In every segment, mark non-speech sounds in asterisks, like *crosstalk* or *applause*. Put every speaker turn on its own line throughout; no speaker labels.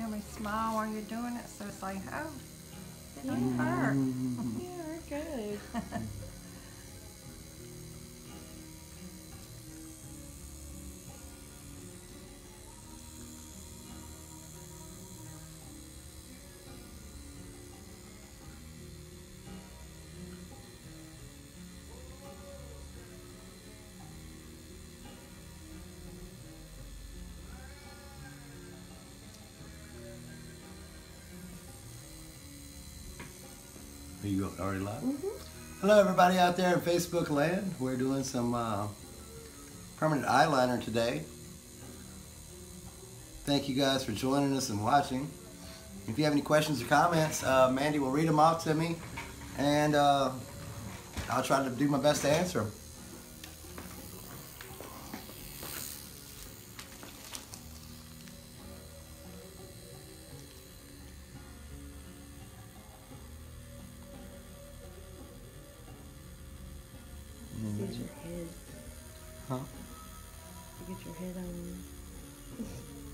Have me smile while you're doing it, so it's like, oh, it didn't hurt. Mm-hmm. *laughs*
Yeah, very good. *laughs*
Are you already live? Hello, everybody out there in Facebook land. We're doing some uh, permanent eyeliner today. Thank you guys for joining us and watching. If you have any questions or comments, uh, Mandy will read them off to me, and uh, I'll try to do my best to answer them.
Get your head.
Huh?
Get your head on. *laughs*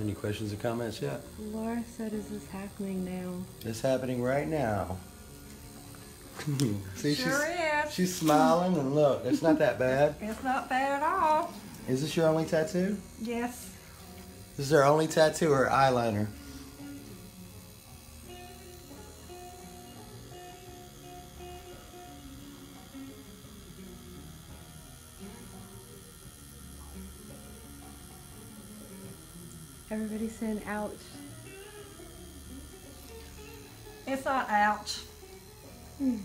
Any questions or comments yet?
Laura said, "Is this happening now?"
It's happening right now. *laughs* See,
Sure
she's,
is.
she's smiling, and look, it's not that bad. *laughs*
It's not bad at all.
Is this your only tattoo?
Yes.
This is her only tattoo, her eyeliner.
Everybody saying, "Ouch."
It's not ouch. Hmm.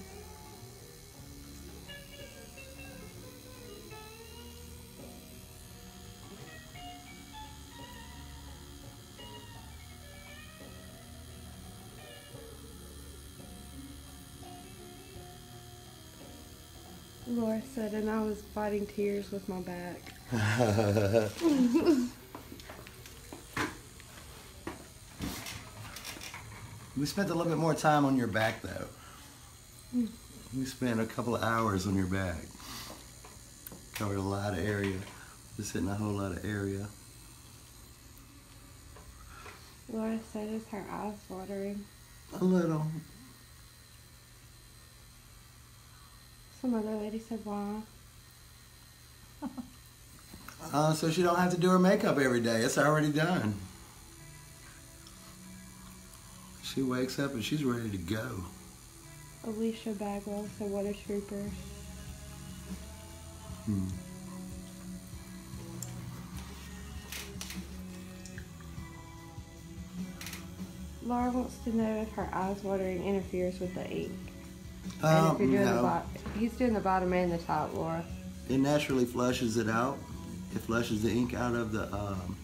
Laura said, and I was fighting tears with my back. *laughs* *laughs*
we spent a little bit more time on your back, though. We spent a couple of hours on your back. Covered a lot of area. Just hitting a whole lot of area.
Laura said, "Is her eyes watering?"
A little.
Some other lady said, "Why?"
Uh, so she don't have to do her makeup every day. It's already done. She wakes up and she's ready to go.
Alicia Bagwell said, "What a trooper."
Hmm.
Laura wants to know if her eyes watering interferes with the ink.
Um,
doing
no.
he's doing the bottom and the top, Laura.
It naturally flushes it out. It flushes the ink out of the um,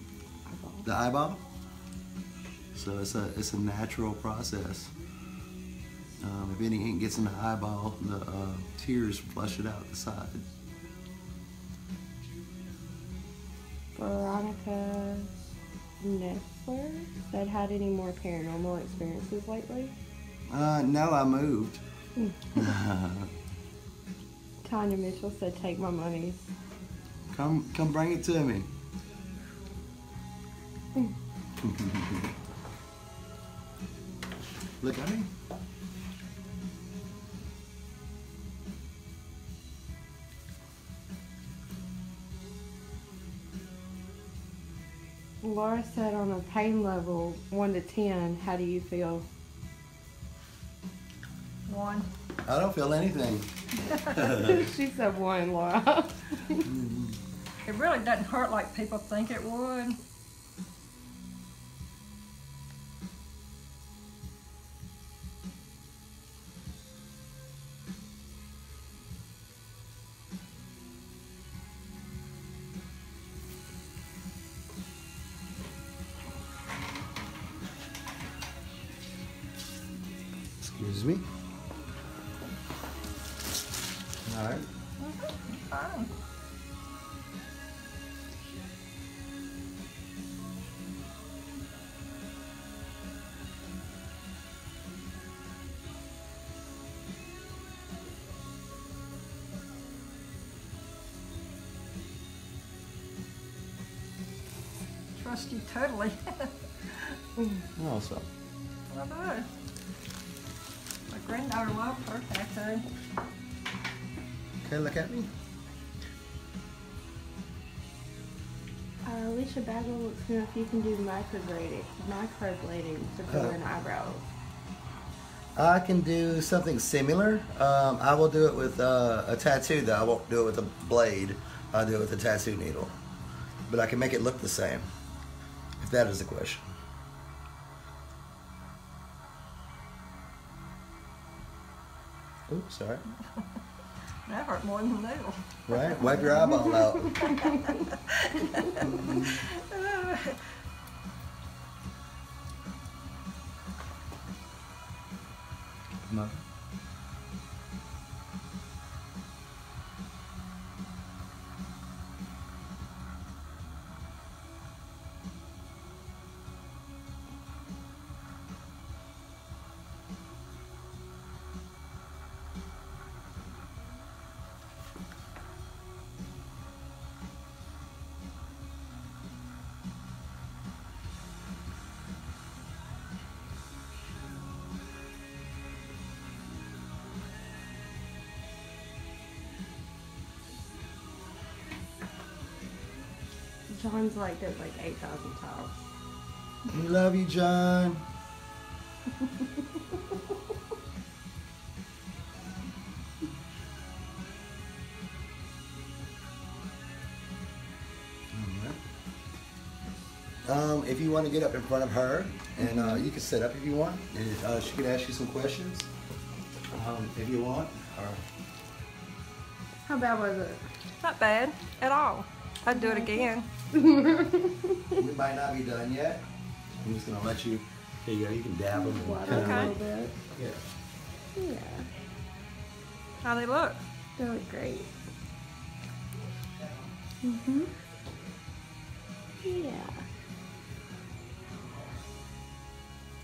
the eyeball. So it's a it's a natural process. Um, if any ink gets in the eyeball, the uh, tears flush it out the side.
Veronica Nessler said, "Had any more paranormal experiences lately?"
Uh, no, I moved. *laughs*
Tanya Mitchell said, "Take my monies."
come come bring it to me. *laughs* *laughs* Look at me.
Laura said, "On a pain level, one to ten, how do you feel?"
One.
I don't feel anything. *laughs*
she said one, Laura.
It really doesn't hurt like people think it would.
Excuse me. All right.
Fine. Trust you totally.
Awesome.
I know. My granddaughter loved her tattoo.
Okay, look at me.
Uh, Alicia Bagwell wants to know if you can do microblading, microblading to fill
Huh.
in eyebrows.
I can do something similar. Um, I will do it with uh, a tattoo, though. I won't do it with a blade. I'll do it with a tattoo needle. But I can make it look the same, if that is the question. Oops, sorry. *laughs*
That hurt more than the needle.
Right? Wipe your eyeball out. *laughs* Mother.
John's like it like 8,000 times.
We love you, John. Um, if you want to get up in front of her, and uh, you can sit up if you want, and uh, she can ask you some questions um, if you want. Or,
How bad was it?
Not bad at all. I'd do it again.
we might not be done yet. I'm just gonna let you. Here you go. You can dab them. And
Water
kinda
a
Okay.
little bit.
Yeah.
Yeah,
How they look.
they look great. Mhm. Yeah.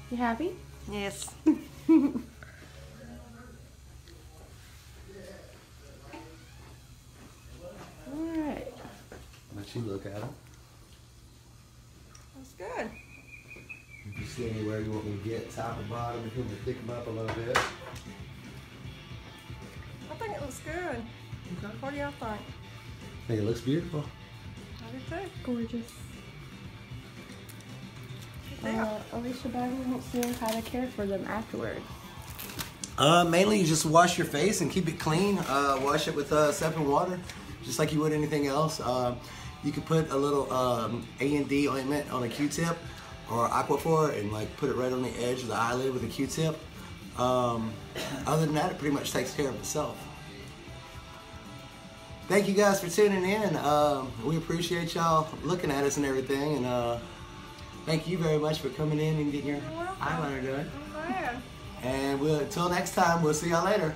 You happy?
Yes. *laughs*
All right.
Let you look at them.
That's good.
If you see anywhere you want me to get, top or bottom, if you want me to pick them up a little bit.
I think it looks good.
Okay.
What do y'all think?
I think it looks beautiful.
I do too.
Gorgeous.
Yeah.
Uh, Alicia Bagwell wants to know how to care for them afterwards.
Uh, mainly, you just wash your face and keep it clean. Uh, wash it with uh, soap and water, just like you would anything else. Um, you could put a little um, A and D ointment on a Q-tip or Aquaphor and like put it right on the edge of the eyelid with a Q-tip. Um, other than that, it pretty much takes care of itself. Thank you guys for tuning in. Um, we appreciate y'all looking at us and everything, and uh, thank you very much for coming in and getting your eyeliner done. And we'll until next time, we'll see y'all later.